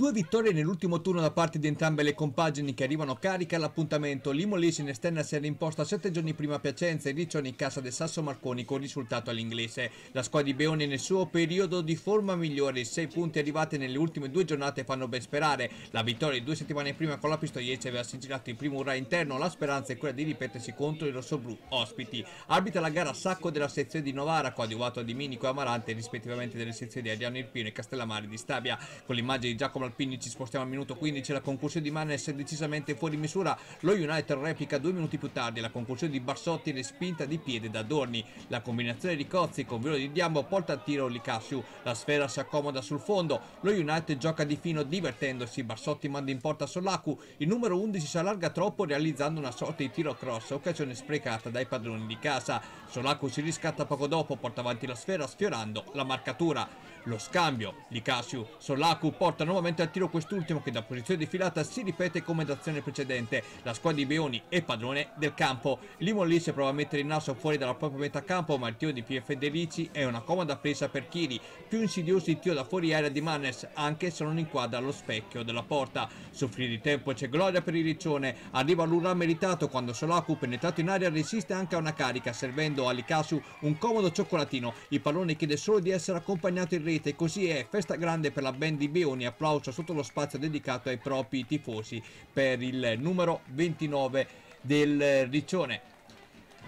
Due vittorie nell'ultimo turno da parte di entrambe le compagini che arrivano cariche all'appuntamento. Limolese in esterna si era imposta sette giorni prima a Piacenza e Riccione in casa del Sasso Marconi con risultato all'inglese. La squadra di Beoni nel suo periodo di forma migliore, sei punti arrivati nelle ultime due giornate fanno ben sperare. La vittoria due settimane prima con la Pistoiese aveva sigillato il primo ura interno, la speranza è quella di ripetersi contro i rossoblù ospiti. Arbitra la gara Sacco della sezione di Novara, coadiuvato di Minico e Amarante rispettivamente delle sezioni di Adriano Irpino e Castellamare di Stabia. Con l'immagine di Giacomo Alpini ci spostiamo al minuto 15 la conclusione di Manes è decisamente fuori misura. Lo United replica due minuti più tardi la conclusione di Barsotti respinta di piede da Dorni la combinazione di Cozzi con velo di Diambo porta a tiro Licasiu la sfera si accomoda sul fondo lo United gioca di fino divertendosi Barsotti manda in porta Solaku. Il numero 11 si allarga troppo realizzando una sorta di tiro cross occasione sprecata dai padroni di casa. Solaku si riscatta poco dopo porta avanti la sfera sfiorando la marcatura lo scambio Licasiu Solaku porta nuovamente al tiro quest'ultimo che da posizione defilata si ripete come d'azione precedente. La squadra di Beoni è padrone del campo. Limolise prova a mettere il naso fuori dalla propria metà campo ma il tiro di Pie Federici è una comoda presa per Chiri. Più insidioso il tiro da fuori area di Manes anche se non inquadra lo specchio della porta. Soffrire di tempo c'è gloria per il Riccione. Arriva l'urà meritato quando Solaku penetrato in aria resiste anche a una carica servendo a Likasu un comodo cioccolatino. Il pallone chiede solo di essere accompagnato in rete così è festa grande per la band di Beoni. Applauso sotto lo spazio dedicato ai propri tifosi per il numero 29 del Riccione.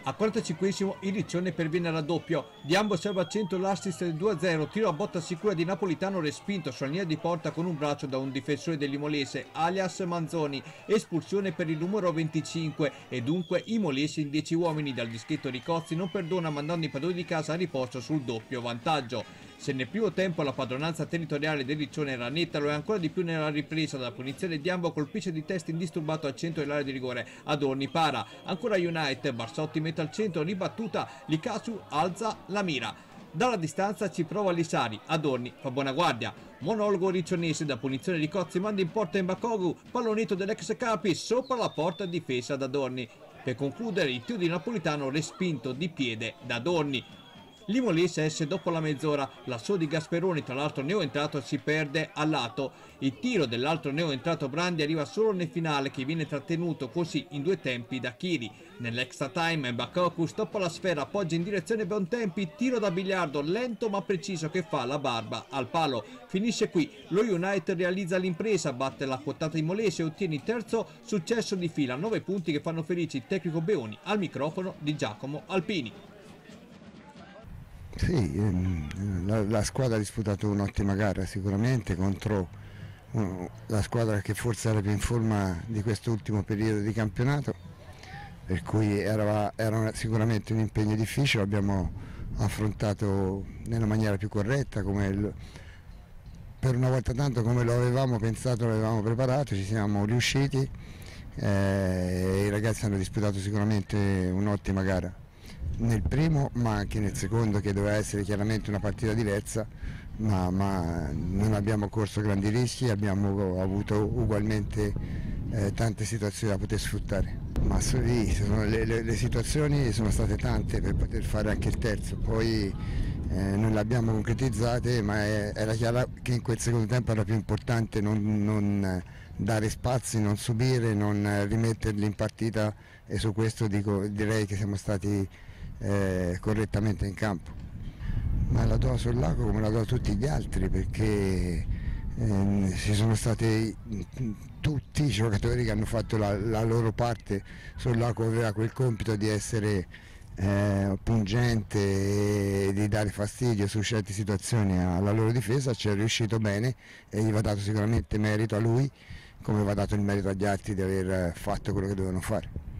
A 45esimo il Riccione perviene al raddoppio, Diambo serve a centro l'assist del 2-0, tiro a botta sicura di Napolitano respinto sulla linea di porta con un braccio da un difensore dell'Imolese, alias Manzoni, espulsione per il numero 25 e dunque i Molesi in 10 uomini dal dischetto Ricozzi non perdona mandando i padroni di casa a riposo sul doppio vantaggio. Se nel primo tempo la padronanza territoriale del Riccione era netta, lo è ancora di più nella ripresa. Dalla punizione Diambo colpisce di testa indisturbato al centro dell'area di rigore. Adorni para. Ancora United, Barsotti mette al centro, ribattuta, Likasu alza la mira. Dalla distanza ci prova Lisari, Adorni fa buona guardia. Monologo riccionese da punizione di Cozzi manda in porta in Bakogu, pallonito dell'ex Capi sopra la porta difesa da Adorni. Per concludere il tiro di Napolitano respinto di piede da Adorni. Limolese esce dopo la mezz'ora, l'asso di Gasperoni tra l'altro neoentrato si perde a lato, il tiro dell'altro neoentrato Brandi arriva solo nel finale che viene trattenuto così in due tempi da Kiri. Nell'extra time Bakoku stoppa la sfera, appoggia in direzione Bontempi, tiro da biliardo lento ma preciso che fa la barba al palo. Finisce qui, lo United realizza l'impresa, batte la quotata di Molese e ottiene il terzo successo di fila, 9 punti che fanno felici il tecnico Beoni al microfono di Giacomo Alpini. Sì, ehm, la, la squadra ha disputato un'ottima gara sicuramente contro uh, la squadra che forse era più in forma di quest'ultimo periodo di campionato, per cui era, era sicuramente un impegno difficile, l'abbiamo affrontato nella maniera più corretta, il, per una volta tanto come lo avevamo pensato, lo avevamo preparato, ci siamo riusciti eh, i ragazzi hanno disputato sicuramente un'ottima gara nel primo ma anche nel secondo che doveva essere chiaramente una partita diversa ma, ma non abbiamo corso grandi rischi, abbiamo avuto ugualmente eh, tante situazioni da poter sfruttare. Ma sì, le, le, le, situazioni sono state tante per poter fare anche il terzo, poi eh, non le abbiamo concretizzate ma è, era chiaro che in quel secondo tempo era più importante non, non dare spazi, non subire, non rimetterli in partita e su questo dico, direi che siamo stati eh, correttamente in campo. Ma la do a Sollaco come la do a tutti gli altri perché ci sono stati tutti i giocatori che hanno fatto la, la loro parte, Sollaco aveva quel compito di essere eh, pungente e di dare fastidio su certe situazioni alla loro difesa, ci è riuscito bene e gli va dato sicuramente merito a lui come va dato il merito agli altri di aver fatto quello che dovevano fare.